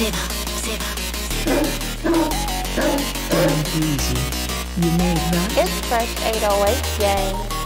Seba, Seba. easy. You made that? It's Fresh 808 Gang.